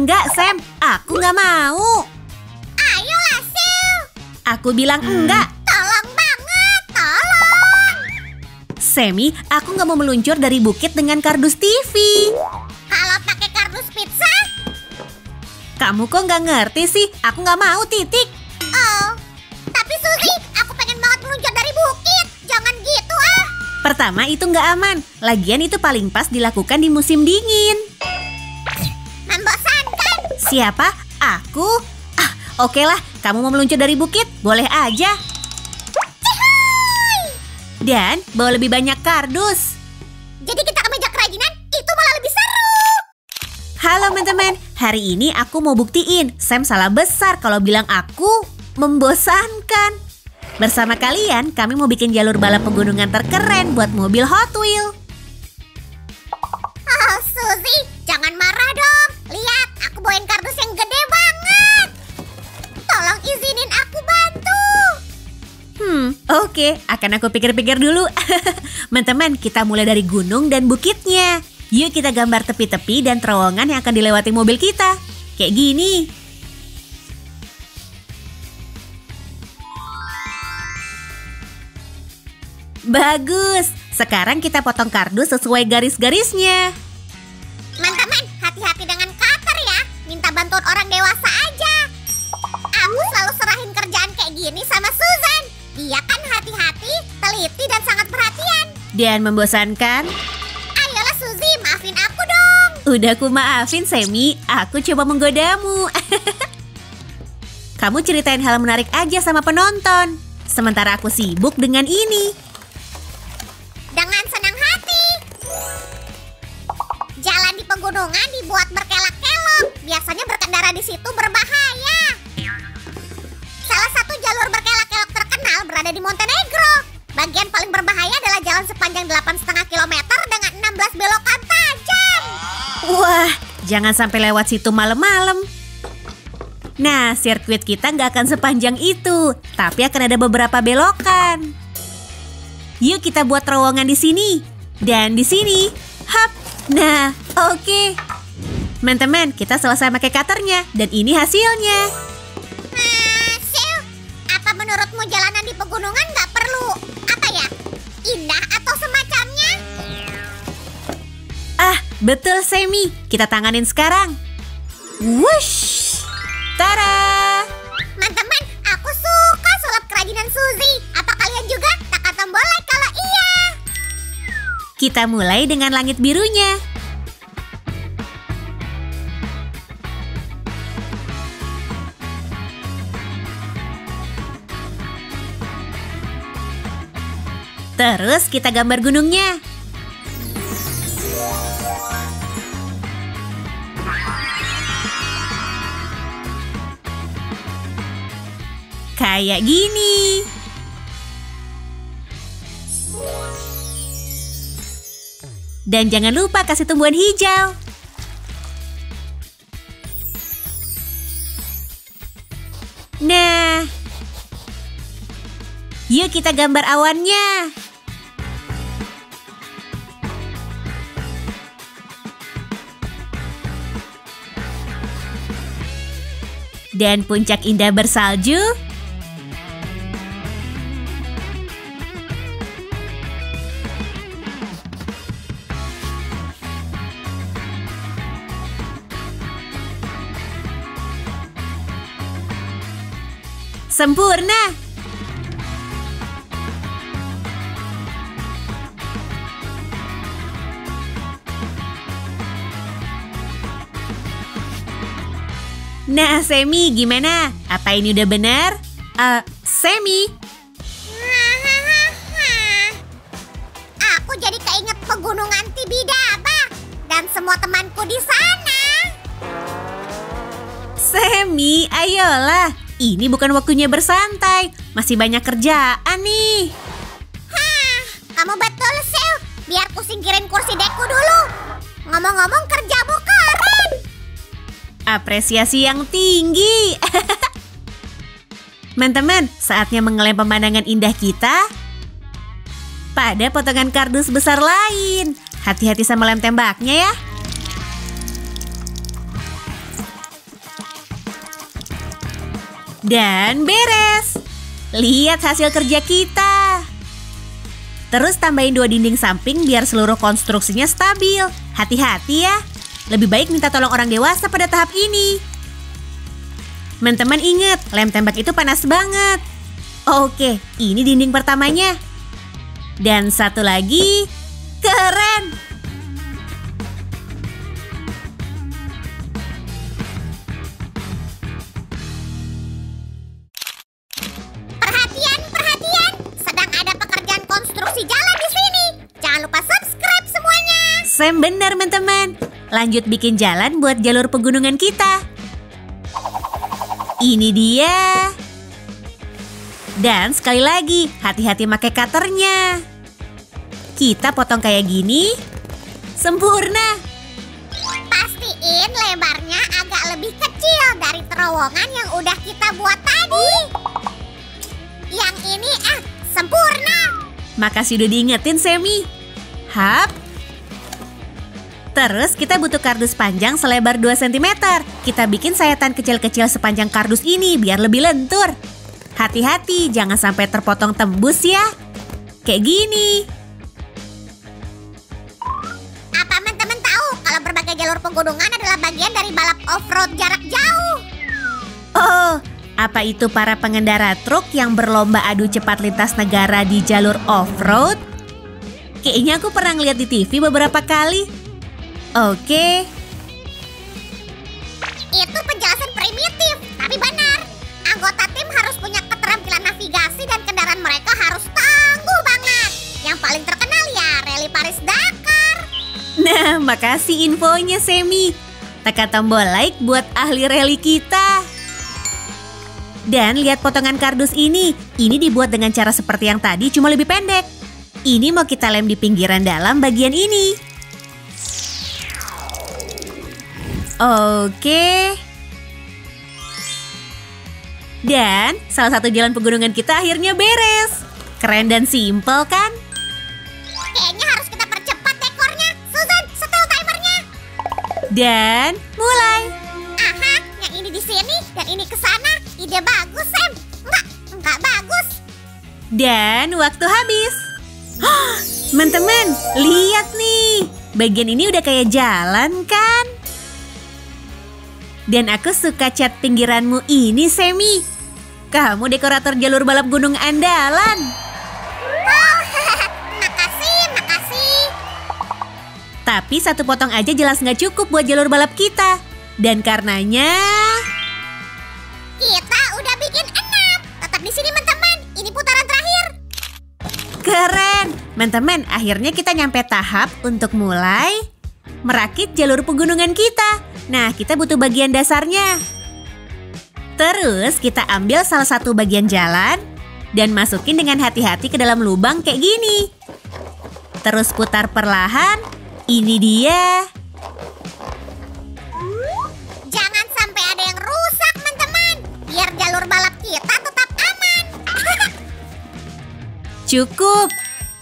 enggak, Sam. Aku nggak mau. Ayolah, Sil. Aku bilang enggak. Tolong banget, tolong. Semi, aku nggak mau meluncur dari bukit dengan kardus TV. Kalau pakai kardus pizza, Kamu kok nggak ngerti sih? Aku nggak mau titik. oh. Tapi Suzy, aku pengen banget meluncur dari bukit. Jangan gitu ah. Pertama, itu nggak aman. Lagian itu paling pas dilakukan di musim dingin. Siapa? Aku? Ah, oke lah. Kamu mau meluncur dari bukit? Boleh aja. Dan bawa lebih banyak kardus. Jadi kita ke meja kerajinan, itu malah lebih seru. Halo teman-teman, hari ini aku mau buktiin Sam salah besar kalau bilang aku membosankan. Bersama kalian, kami mau bikin jalur balap pegunungan terkeren buat mobil Hot Wheel. Oke, akan aku pikir-pikir dulu. Teman-teman, kita mulai dari gunung dan bukitnya. Yuk kita gambar tepi-tepi dan terowongan yang akan dilewati mobil kita. Kayak gini. Bagus. Sekarang kita potong kardus sesuai garis-garisnya. Teman-teman, hati-hati dengan cutter ya. Minta bantuan orang dewasa Dan membosankan? Ayolah Suzy, maafin aku dong. Udah aku maafin Semi, aku coba menggodamu. Kamu ceritain hal menarik aja sama penonton. Sementara aku sibuk dengan ini. Dengan senang hati. Jalan di pegunungan dibuat berkelok-kelok. Biasanya berkendara di situ berbahaya. Salah satu jalur berkelok-kelok terkenal berada di Montenegro. Bagian paling berbahaya adalah jalan sepanjang 8,5 km dengan 16 belokan tajam. Wah, jangan sampai lewat situ malam-malam. Nah, sirkuit kita nggak akan sepanjang itu, tapi akan ada beberapa belokan. Yuk kita buat terowongan di sini dan di sini. Hap. Nah, oke. Teman-teman, kita selesai pakai cutternya dan ini hasilnya. Nah, Sil, apa menurutmu jalanan di pegunungan nggak perlu? Indah atau semacamnya? Ah, betul Semi. Kita tanganin sekarang. Wush. Tada! Teman-teman, aku suka sulap kerajinan Suzy. Apa kalian juga? Tekan tombol like kalau iya. Kita mulai dengan langit birunya. Terus kita gambar gunungnya. Kayak gini. Dan jangan lupa kasih tumbuhan hijau. Nah, yuk kita gambar awannya. Dan puncak indah bersalju. Sempurna. Nah, Semi, gimana? Apa ini udah benar? Eh, Semi, Aku jadi keinget pegunungan Tibidaba dan semua temanku di sana. Semi, ayolah. Ini bukan waktunya bersantai. Masih banyak kerjaan nih. Hah, kamu betul, Sil. Biar ku singkirin kursi deku dulu. Ngomong-ngomong kerjamu keren. Apresiasi yang tinggi. Teman-teman, saatnya mengelem pemandangan indah kita pada potongan kardus besar lain. Hati-hati sama lem tembaknya ya. Dan beres. Lihat hasil kerja kita. Terus tambahin dua dinding samping biar seluruh konstruksinya stabil. Hati-hati ya. Lebih baik minta tolong orang dewasa pada tahap ini. Teman-teman ingat, lem tembak itu panas banget. Oke, ini dinding pertamanya. Dan satu lagi, keren. Sam benar teman-teman. Lanjut bikin jalan buat jalur pegunungan kita. Ini dia. Dan sekali lagi, hati-hati pakai cutternya. Kita potong kayak gini. Sempurna. Pastiin lebarnya agak lebih kecil dari terowongan yang udah kita buat tadi. Yang ini ah, sempurna. Makasih udah diingetin, Semi. Hap, Terus kita butuh kardus panjang selebar 2 cm. Kita bikin sayatan kecil-kecil sepanjang kardus ini biar lebih lentur. Hati-hati, jangan sampai terpotong tembus ya. Kayak gini. Apa teman-teman tahu kalau berbagai jalur pegunungan adalah bagian dari balap off-road jarak jauh? Oh, apa itu para pengendara truk yang berlomba adu cepat lintas negara di jalur off-road? Kayaknya aku pernah ngeliat di TV beberapa kali. Oke. Itu penjelasan primitif, tapi benar. Anggota tim harus punya keterampilan navigasi dan kendaraan mereka harus tangguh banget. Yang paling terkenal ya Rally Paris Dakar. Nah, makasih infonya Semi. Tekan tombol like buat ahli rally kita. Dan lihat potongan kardus ini. Ini dibuat dengan cara seperti yang tadi, cuma lebih pendek. Ini mau kita lem di pinggiran dalam bagian ini. Oke. Dan salah satu jalan pegunungan kita akhirnya beres. Keren dan simpel kan? Kayaknya harus kita percepat dekornya. Susan, setel timernya. Dan mulai. Aha, yang ini di sini dan ini ke sana. Ide bagus, Sam. Enggak, enggak bagus. Dan waktu habis. Teman-teman, lihat nih. Bagian ini udah kayak jalan kan? Dan aku suka cat pinggiranmu ini, Semi. Kamu dekorator jalur balap gunung andalan. Oh, makasih, makasih. Tapi satu potong aja jelas nggak cukup buat jalur balap kita. Dan karenanya... Kita udah bikin enam. Tetap di sini, teman-teman. Ini putaran terakhir. Keren. Teman-teman, akhirnya kita nyampe tahap untuk mulai merakit jalur pegunungan kita. Nah, kita butuh bagian dasarnya. Terus kita ambil salah satu bagian jalan dan masukin dengan hati-hati ke dalam lubang kayak gini. Terus putar perlahan. Ini dia. Jangan sampai ada yang rusak, teman-teman. Biar jalur balap kita tetap aman. Cukup.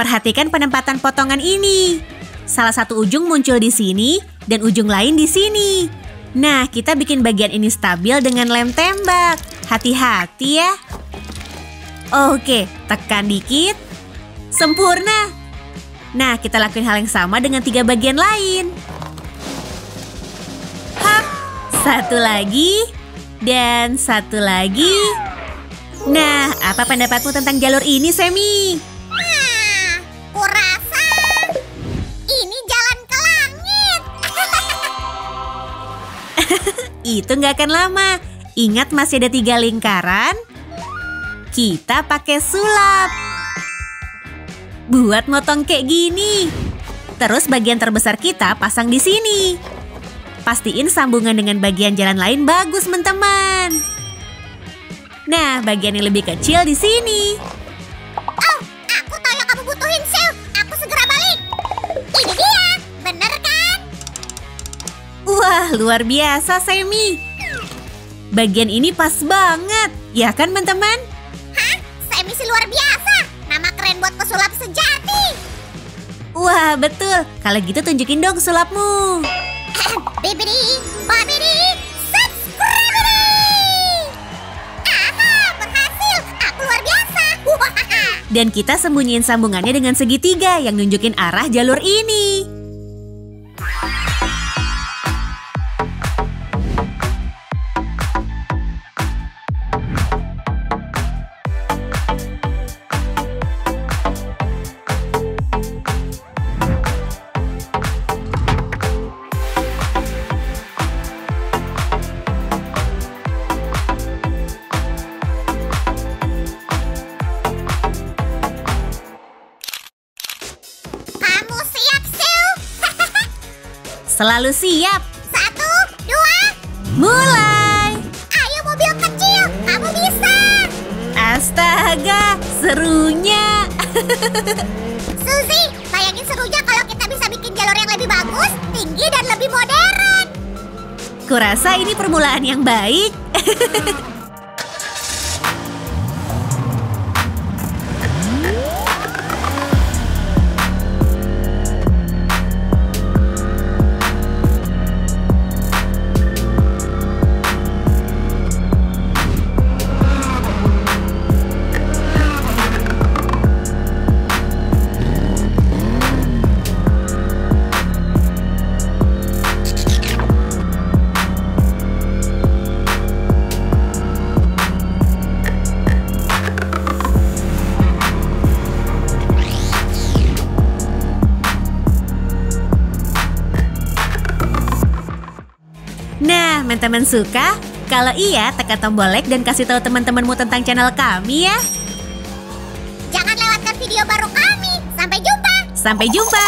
Perhatikan penempatan potongan ini. Salah satu ujung muncul di sini dan ujung lain di sini. Nah, kita bikin bagian ini stabil dengan lem tembak. Hati-hati ya. Oke, tekan dikit. Sempurna. Nah, kita lakuin hal yang sama dengan tiga bagian lain. Hap, satu lagi. Dan satu lagi. Nah, apa pendapatmu tentang jalur ini, Semi? Itu nggak akan lama. Ingat masih ada tiga lingkaran? Kita pakai sulap. Buat motong kayak gini. Terus bagian terbesar kita pasang di sini. Pastiin sambungan dengan bagian jalan lain bagus, teman-teman. Nah, bagian yang lebih kecil di sini. Wah, luar biasa, Semi. Bagian ini pas banget, ya kan, teman-teman? Hah? Semi sih luar biasa? Nama keren buat pesulap sejati. Wah, betul. Kalau gitu tunjukin dong sulapmu. Bibidi, babidi, subscribe Aha, berhasil. Aku luar biasa. Dan kita sembunyiin sambungannya dengan segitiga yang nunjukin arah jalur ini. Selalu siap. Satu, dua, Mulai. ayo mobil kecil, kamu bisa. Astaga, serunya. Suzy, bayangin serunya kalau kita bisa bikin jalur yang lebih bagus, tinggi dan lebih modern. Kurasa ini permulaan yang baik. teman-teman suka? Kalau iya, tekan tombol like dan kasih tahu teman-temanmu tentang channel kami ya. Jangan lewatkan video baru kami. Sampai jumpa. Sampai jumpa.